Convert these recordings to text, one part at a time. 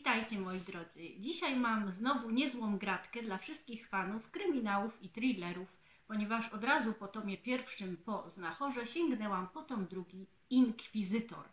Witajcie moi drodzy. Dzisiaj mam znowu niezłą gratkę dla wszystkich fanów kryminałów i thrillerów, ponieważ od razu po tomie pierwszym po Znachorze sięgnęłam po tom drugi Inkwizytor.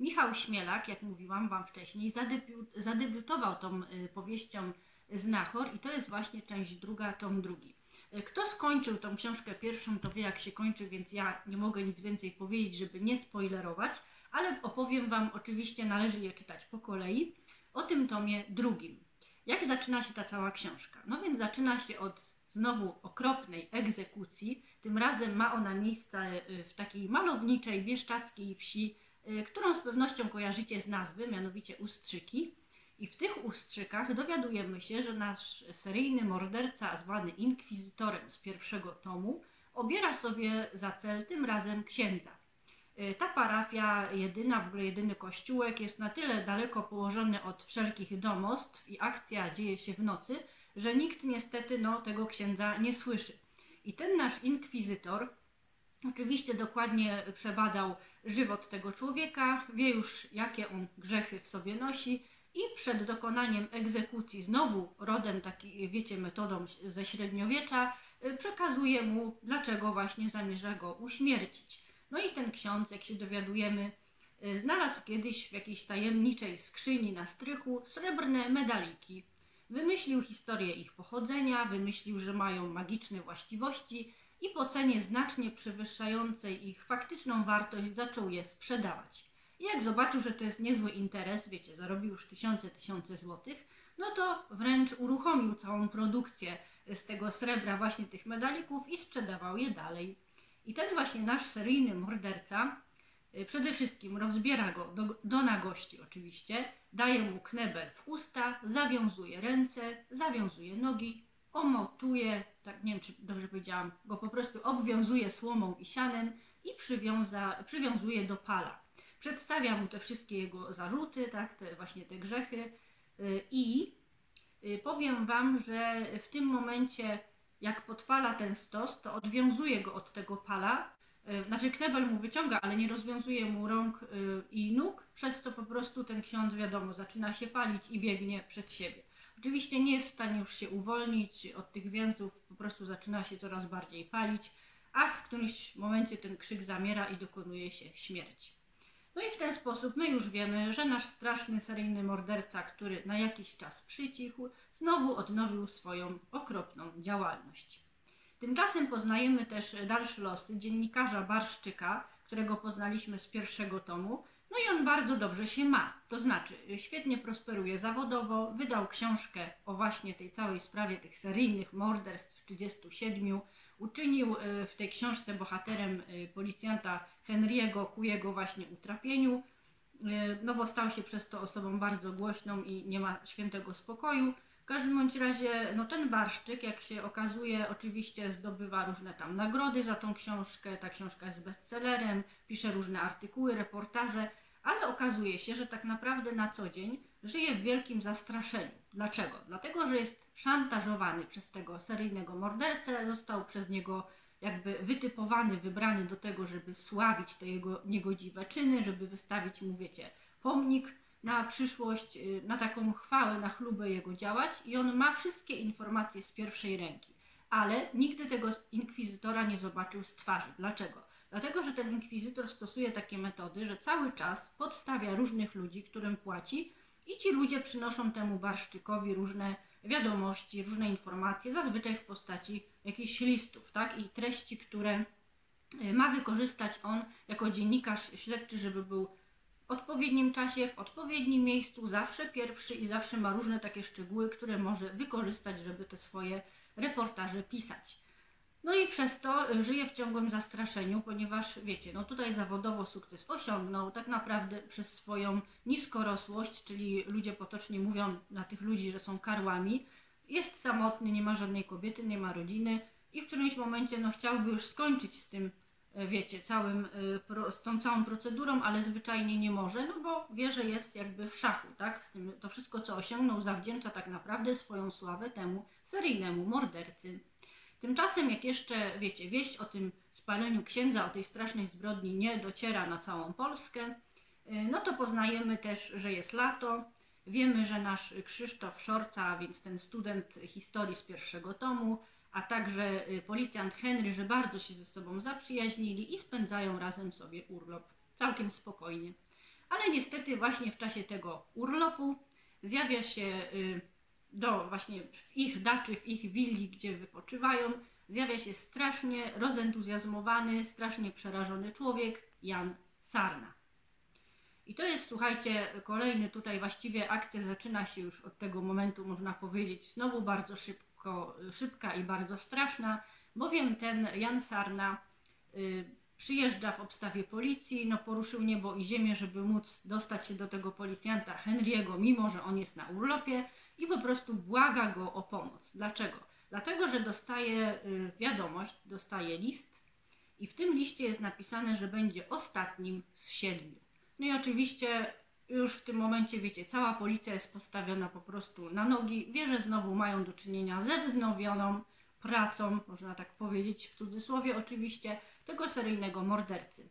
Michał Śmielak, jak mówiłam Wam wcześniej, zadebiu zadebiutował tą y, powieścią Znachor i to jest właśnie część druga, tom drugi. Y, kto skończył tą książkę pierwszą, to wie jak się kończy, więc ja nie mogę nic więcej powiedzieć, żeby nie spoilerować, ale opowiem Wam, oczywiście należy je czytać po kolei o tym tomie drugim. Jak zaczyna się ta cała książka? No więc zaczyna się od znowu okropnej egzekucji. Tym razem ma ona miejsce y, w takiej malowniczej, bieszczackiej wsi, y, którą z pewnością kojarzycie z nazwy, mianowicie Ustrzyki. I w tych Ustrzykach dowiadujemy się, że nasz seryjny morderca, zwany inkwizytorem z pierwszego tomu, obiera sobie za cel tym razem księdza. Y, ta parafia, jedyna, w ogóle jedyny kościółek, jest na tyle daleko położony od wszelkich domostw i akcja dzieje się w nocy, że nikt niestety no, tego księdza nie słyszy. I ten nasz inkwizytor oczywiście dokładnie przebadał żywot tego człowieka, wie już jakie on grzechy w sobie nosi i przed dokonaniem egzekucji, znowu rodem taki, wiecie, metodą ze średniowiecza, y, przekazuje mu, dlaczego właśnie zamierza go uśmiercić. No i ten ksiądz, jak się dowiadujemy, y, znalazł kiedyś w jakiejś tajemniczej skrzyni na strychu srebrne medaliki. Wymyślił historię ich pochodzenia, wymyślił, że mają magiczne właściwości i po cenie znacznie przewyższającej ich faktyczną wartość zaczął je sprzedawać. I jak zobaczył, że to jest niezły interes, wiecie, zarobił już tysiące, tysiące złotych, no to wręcz uruchomił całą produkcję z tego srebra właśnie tych medalików i sprzedawał je dalej. I ten właśnie nasz seryjny morderca y, przede wszystkim rozbiera go do, do nagości oczywiście, daje mu knebel w usta, zawiązuje ręce, zawiązuje nogi, omotuje, tak nie wiem czy dobrze powiedziałam, go po prostu obwiązuje słomą i sianem i przywiąza, przywiązuje do pala. Przedstawia mu te wszystkie jego zarzuty, tak, te właśnie te grzechy y, i y, powiem Wam, że w tym momencie jak podpala ten stos, to odwiązuje go od tego pala. E, znaczy knebel mu wyciąga, ale nie rozwiązuje mu rąk e, i nóg, przez co po prostu ten ksiądz, wiadomo, zaczyna się palić i biegnie przed siebie. Oczywiście nie jest w stanie już się uwolnić od tych więzów, po prostu zaczyna się coraz bardziej palić, aż w którymś momencie ten krzyk zamiera i dokonuje się śmierć. No i w ten sposób my już wiemy, że nasz straszny seryjny morderca, który na jakiś czas przycichł, znowu odnowił swoją okropną działalność. Tymczasem poznajemy też dalsze losy dziennikarza Barszczyka, którego poznaliśmy z pierwszego tomu. No i on bardzo dobrze się ma, to znaczy świetnie prosperuje zawodowo, wydał książkę o właśnie tej całej sprawie tych seryjnych morderstw 37, uczynił e, w tej książce bohaterem e, policjanta Henry'ego ku jego właśnie utrapieniu, e, no bo stał się przez to osobą bardzo głośną i nie ma świętego spokoju. W każdym bądź razie, no ten Barszczyk, jak się okazuje, oczywiście zdobywa różne tam nagrody za tą książkę. Ta książka jest bestsellerem, pisze różne artykuły, reportaże, ale okazuje się, że tak naprawdę na co dzień żyje w wielkim zastraszeniu. Dlaczego? Dlatego, że jest szantażowany przez tego seryjnego mordercę, został przez niego jakby wytypowany, wybrany do tego, żeby sławić te jego niegodziwe czyny, żeby wystawić mu, wiecie, pomnik na przyszłość, y, na taką chwałę, na chlubę jego działać i on ma wszystkie informacje z pierwszej ręki. Ale nigdy tego inkwizytora nie zobaczył z twarzy. Dlaczego? Dlatego, że ten inkwizytor stosuje takie metody, że cały czas podstawia różnych ludzi, którym płaci, i ci ludzie przynoszą temu barszczykowi różne wiadomości, różne informacje, zazwyczaj w postaci jakichś listów, tak? I treści, które y, ma wykorzystać on jako dziennikarz śledczy, żeby był w odpowiednim czasie, w odpowiednim miejscu, zawsze pierwszy i zawsze ma różne takie szczegóły, które może wykorzystać, żeby te swoje reportaże pisać. No i przez to y, żyje w ciągłym zastraszeniu, ponieważ wiecie, no tutaj zawodowo sukces osiągnął tak naprawdę przez swoją niskorosłość, czyli ludzie potocznie mówią na tych ludzi, że są karłami. Jest samotny, nie ma żadnej kobiety, nie ma rodziny i w którymś momencie no chciałby już skończyć z tym, y, wiecie, całym, y, z tą całą procedurą, ale zwyczajnie nie może, no bo wie, że jest jakby w szachu, tak? Z tym, to wszystko, co osiągnął, zawdzięcza tak naprawdę swoją sławę temu seryjnemu mordercy. Tymczasem, jak jeszcze, wiecie, wieść o tym spaleniu księdza, o tej strasznej zbrodni nie dociera na całą Polskę, y, no to poznajemy też, że jest lato Wiemy, że nasz Krzysztof Szorca, więc ten student historii z pierwszego tomu, a także y, policjant Henry, że bardzo się ze sobą zaprzyjaźnili i spędzają razem sobie urlop całkiem spokojnie. Ale niestety właśnie w czasie tego urlopu zjawia się y, do właśnie w ich daczy, w ich willi, gdzie wypoczywają, zjawia się strasznie rozentuzjazmowany, strasznie przerażony człowiek, Jan Sarna. I to jest, słuchajcie, kolejny tutaj właściwie akcja zaczyna się już od tego momentu, można powiedzieć, znowu bardzo szybko, szybka i bardzo straszna, bowiem ten Jan Sarna y, przyjeżdża w obstawie policji, no poruszył niebo i ziemię, żeby móc dostać się do tego policjanta Henry'ego, mimo że on jest na urlopie i po prostu błaga go o pomoc. Dlaczego? Dlatego, że dostaje y, wiadomość, dostaje list i w tym liście jest napisane, że będzie ostatnim z siedmiu. No i oczywiście już w tym momencie, wiecie, cała policja jest postawiona po prostu na nogi. Wie, że znowu mają do czynienia ze wznowioną pracą, można tak powiedzieć w cudzysłowie oczywiście, tego seryjnego mordercy.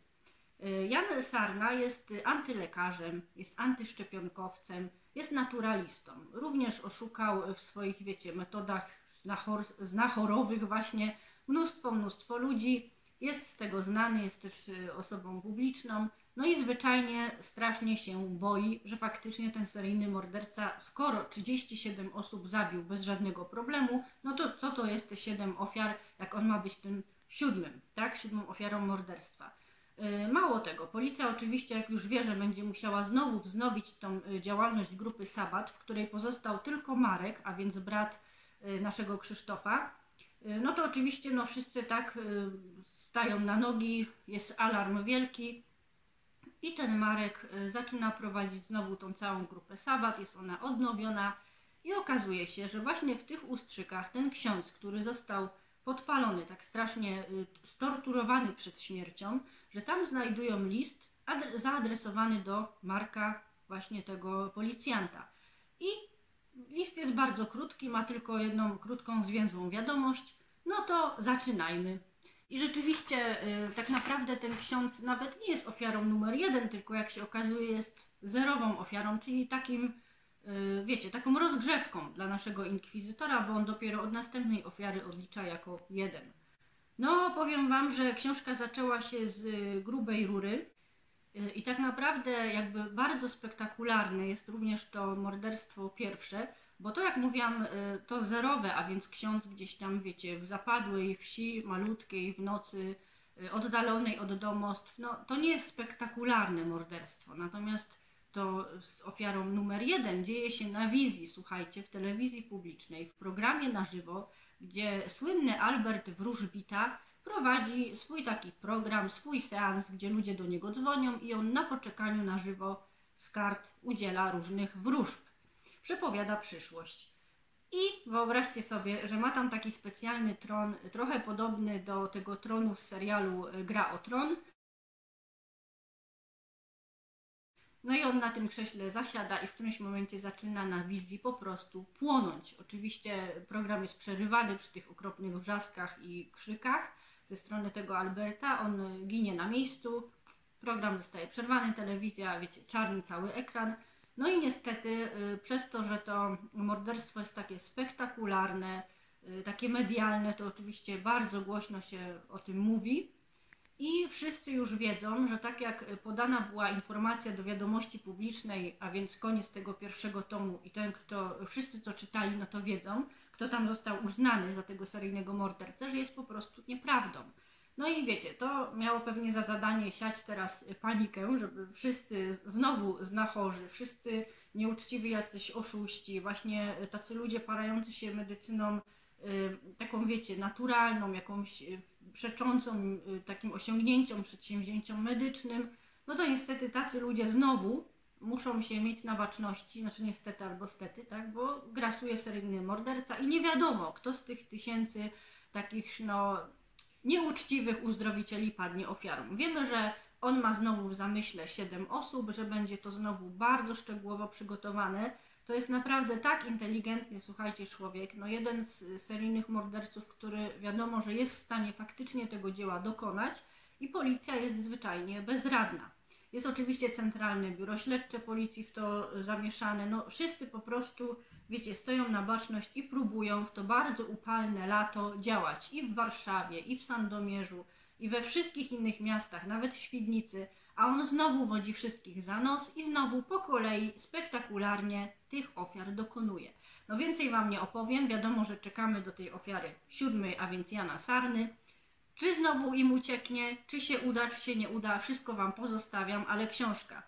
Y, Jan Sarna jest antylekarzem, jest antyszczepionkowcem, jest naturalistą. Również oszukał w swoich, wiecie, metodach znachor znachorowych właśnie mnóstwo, mnóstwo ludzi. Jest z tego znany, jest też y, osobą publiczną. No i zwyczajnie strasznie się boi, że faktycznie ten seryjny morderca, skoro 37 osób zabił bez żadnego problemu, no to co to jest te 7 ofiar, jak on ma być tym siódmym, tak? Siódmą ofiarą morderstwa. Y, mało tego, policja oczywiście, jak już wie, że będzie musiała znowu wznowić tą y, działalność grupy Sabat, w której pozostał tylko Marek, a więc brat y, naszego Krzysztofa, no to oczywiście no wszyscy tak stają na nogi, jest alarm wielki i ten Marek zaczyna prowadzić znowu tą całą grupę Sabat, jest ona odnowiona i okazuje się, że właśnie w tych ustrzykach ten ksiądz, który został podpalony, tak strasznie storturowany przed śmiercią, że tam znajdują list zaadresowany do Marka, właśnie tego policjanta. I list jest bardzo krótki, ma tylko jedną krótką, zwięzłą wiadomość. No to zaczynajmy. I rzeczywiście, y, tak naprawdę ten ksiądz nawet nie jest ofiarą numer jeden, tylko jak się okazuje, jest zerową ofiarą, czyli takim, y, wiecie, taką rozgrzewką dla naszego inkwizytora, bo on dopiero od następnej ofiary odlicza jako jeden. No, powiem Wam, że książka zaczęła się z y, grubej rury y, i tak naprawdę jakby bardzo spektakularne jest również to morderstwo pierwsze, bo to jak mówiłam, to zerowe, a więc ksiądz gdzieś tam, wiecie, w zapadłej wsi, malutkiej, w nocy, oddalonej od domostw, no to nie jest spektakularne morderstwo, natomiast to z ofiarą numer jeden dzieje się na wizji, słuchajcie, w telewizji publicznej, w programie na żywo, gdzie słynny Albert Wróżbita prowadzi swój taki program, swój seans, gdzie ludzie do niego dzwonią i on na poczekaniu na żywo z kart udziela różnych wróżb. Przepowiada przyszłość. I wyobraźcie sobie, że ma tam taki specjalny tron, trochę podobny do tego tronu z serialu Gra o Tron, No i on na tym krześle zasiada i w którymś momencie zaczyna na wizji po prostu płonąć. Oczywiście program jest przerywany przy tych okropnych wrzaskach i krzykach ze strony tego Alberta. On ginie na miejscu, program zostaje przerwany, telewizja, wiecie, czarny cały ekran. No i niestety y, przez to, że to morderstwo jest takie spektakularne, y, takie medialne, to oczywiście bardzo głośno się o tym mówi. I wszyscy już wiedzą, że tak jak podana była informacja do wiadomości publicznej, a więc koniec tego pierwszego tomu i ten, kto, wszyscy co czytali, no to wiedzą, kto tam został uznany za tego seryjnego mordercę, że jest po prostu nieprawdą. No i wiecie, to miało pewnie za zadanie siać teraz panikę, żeby wszyscy znowu znachorzy, wszyscy nieuczciwi jacyś oszuści, właśnie tacy ludzie parający się medycyną Y, taką, wiecie, naturalną, jakąś przeczącą y, takim osiągnięciom, przedsięwzięciom medycznym, no to niestety tacy ludzie znowu muszą się mieć na baczności, znaczy niestety albo stety, tak, bo grasuje seryjny morderca i nie wiadomo, kto z tych tysięcy takich, no, nieuczciwych uzdrowicieli padnie ofiarą. Wiemy, że on ma znowu w zamyśle 7 osób, że będzie to znowu bardzo szczegółowo przygotowane, to jest naprawdę tak inteligentny, słuchajcie, człowiek. No jeden z seryjnych morderców, który wiadomo, że jest w stanie faktycznie tego dzieła dokonać i policja jest zwyczajnie bezradna. Jest oczywiście Centralne Biuro Śledcze Policji w to zamieszane. No wszyscy po prostu, wiecie, stoją na baczność i próbują w to bardzo upalne lato działać i w Warszawie, i w Sandomierzu, i we wszystkich innych miastach, nawet w Świdnicy, a on znowu wodzi wszystkich za nos i znowu po kolei spektakularnie tych ofiar dokonuje. No więcej Wam nie opowiem, wiadomo, że czekamy do tej ofiary siódmej, a więc Jana Sarny. Czy znowu im ucieknie, czy się uda, czy się nie uda, wszystko Wam pozostawiam, ale książka.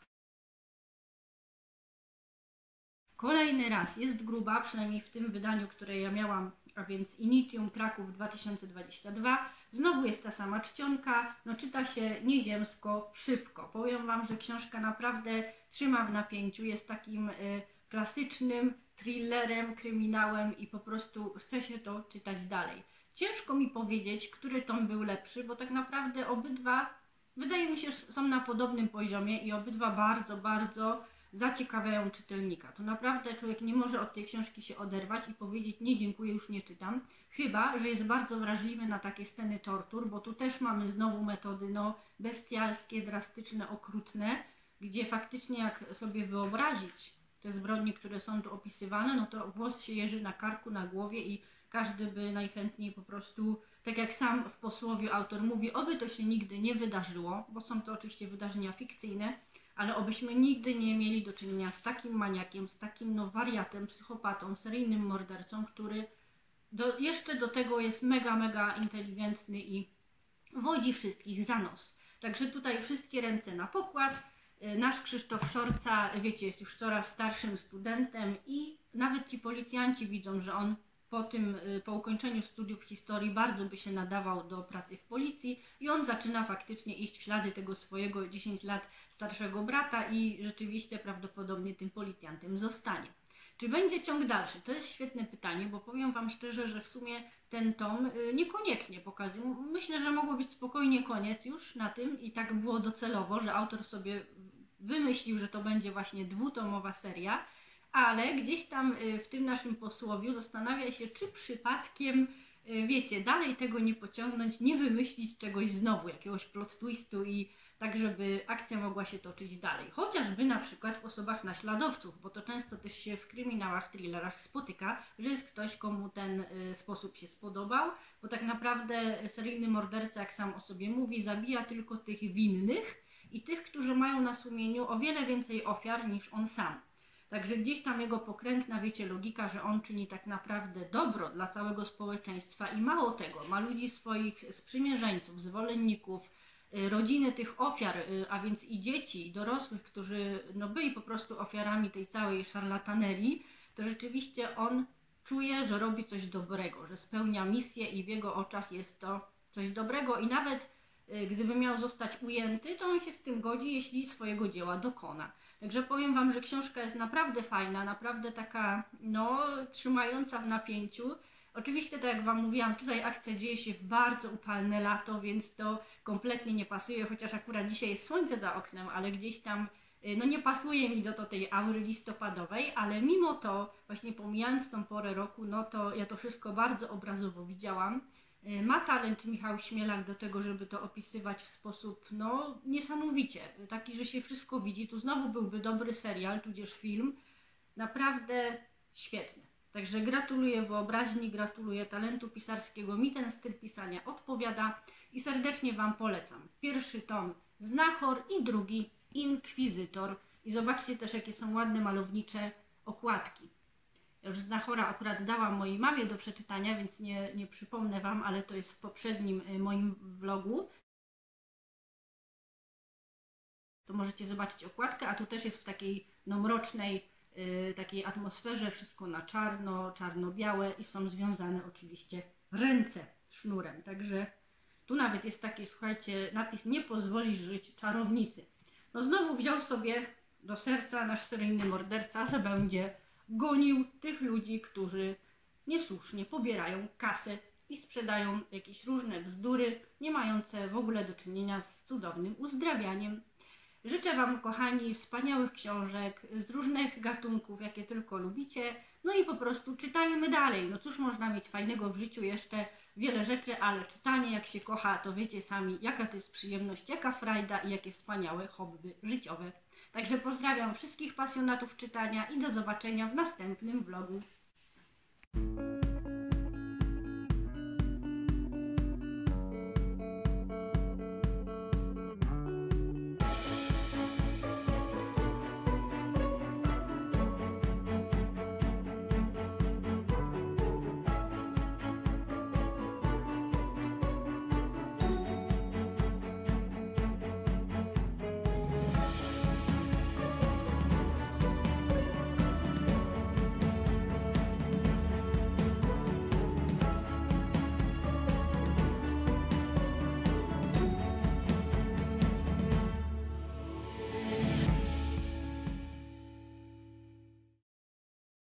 Kolejny raz jest gruba, przynajmniej w tym wydaniu, które ja miałam, a więc Initium Kraków 2022. Znowu jest ta sama czcionka, no czyta się nieziemsko, szybko. Powiem Wam, że książka naprawdę trzyma w napięciu, jest takim y, klasycznym thrillerem, kryminałem i po prostu chce się to czytać dalej. Ciężko mi powiedzieć, który tom był lepszy, bo tak naprawdę obydwa, wydaje mi się, są na podobnym poziomie i obydwa bardzo, bardzo zaciekawiają czytelnika. To naprawdę człowiek nie może od tej książki się oderwać i powiedzieć nie dziękuję, już nie czytam. Chyba, że jest bardzo wrażliwy na takie sceny tortur, bo tu też mamy znowu metody no, bestialskie, drastyczne, okrutne, gdzie faktycznie jak sobie wyobrazić te zbrodnie, które są tu opisywane, no to włos się jeży na karku, na głowie i każdy by najchętniej po prostu, tak jak sam w posłowie autor mówi, oby to się nigdy nie wydarzyło, bo są to oczywiście wydarzenia fikcyjne, ale obyśmy nigdy nie mieli do czynienia z takim maniakiem, z takim no, wariatem, psychopatą, seryjnym mordercą, który do, jeszcze do tego jest mega, mega inteligentny i wodzi wszystkich za nos. Także tutaj wszystkie ręce na pokład. Y, nasz Krzysztof Szorca, wiecie, jest już coraz starszym studentem i nawet ci policjanci widzą, że on po tym, y, po ukończeniu studiów historii bardzo by się nadawał do pracy w policji i on zaczyna faktycznie iść w ślady tego swojego 10 lat starszego brata i rzeczywiście prawdopodobnie tym policjantem zostanie. Czy będzie ciąg dalszy? To jest świetne pytanie, bo powiem Wam szczerze, że w sumie ten tom y, niekoniecznie pokazuje. Myślę, że mogło być spokojnie koniec już na tym i tak było docelowo, że autor sobie wymyślił, że to będzie właśnie dwutomowa seria, ale gdzieś tam y, w tym naszym posłowiu zastanawia się, czy przypadkiem, y, wiecie, dalej tego nie pociągnąć, nie wymyślić czegoś znowu, jakiegoś plot twistu i tak, żeby akcja mogła się toczyć dalej. Chociażby na przykład w osobach naśladowców, bo to często też się w kryminałach, thrillerach spotyka, że jest ktoś, komu ten y, sposób się spodobał, bo tak naprawdę seryjny morderca, jak sam o sobie mówi, zabija tylko tych winnych i tych, którzy mają na sumieniu o wiele więcej ofiar niż on sam. Także gdzieś tam jego pokrętna, wiecie, logika, że on czyni tak naprawdę dobro dla całego społeczeństwa i mało tego, ma ludzi swoich sprzymierzeńców, zwolenników, y, rodziny tych ofiar, y, a więc i dzieci, i dorosłych, którzy no, byli po prostu ofiarami tej całej szarlatanerii, to rzeczywiście on czuje, że robi coś dobrego, że spełnia misję i w jego oczach jest to coś dobrego i nawet y, gdyby miał zostać ujęty, to on się z tym godzi, jeśli swojego dzieła dokona. Także powiem Wam, że książka jest naprawdę fajna, naprawdę taka, no, trzymająca w napięciu. Oczywiście, tak jak Wam mówiłam, tutaj akcja dzieje się w bardzo upalne lato, więc to kompletnie nie pasuje, chociaż akurat dzisiaj jest słońce za oknem, ale gdzieś tam, y, no nie pasuje mi do to tej aury listopadowej, ale mimo to, właśnie pomijając tą porę roku, no to ja to wszystko bardzo obrazowo widziałam. Y, ma talent Michał Śmielak do tego, żeby to opisywać w sposób no, niesamowicie, taki, że się wszystko widzi. Tu znowu byłby dobry serial, tudzież film. Naprawdę świetny. Także gratuluję wyobraźni, gratuluję talentu pisarskiego. Mi ten styl pisania odpowiada i serdecznie Wam polecam. Pierwszy tom Znachor i drugi Inkwizytor. I zobaczcie też, jakie są ładne, malownicze okładki już Znachora akurat dałam mojej mamie do przeczytania, więc nie, nie przypomnę Wam, ale to jest w poprzednim y, moim vlogu. To możecie zobaczyć okładkę, a tu też jest w takiej no, mrocznej yy, takiej atmosferze, wszystko na czarno, czarno-białe i są związane oczywiście ręce sznurem. Także tu nawet jest taki, słuchajcie, napis nie pozwolisz żyć czarownicy. No znowu wziął sobie do serca nasz seryjny morderca, że będzie gonił tych ludzi, którzy niesłusznie pobierają kasę i sprzedają jakieś różne bzdury, nie mające w ogóle do czynienia z cudownym uzdrawianiem. Życzę Wam, kochani, wspaniałych książek z różnych gatunków, jakie tylko lubicie. No i po prostu czytajmy dalej. No cóż można mieć fajnego w życiu jeszcze wiele rzeczy, ale czytanie jak się kocha, to wiecie sami, jaka to jest przyjemność, jaka frajda i jakie wspaniałe hobby życiowe. Także pozdrawiam wszystkich pasjonatów czytania i do zobaczenia w następnym vlogu.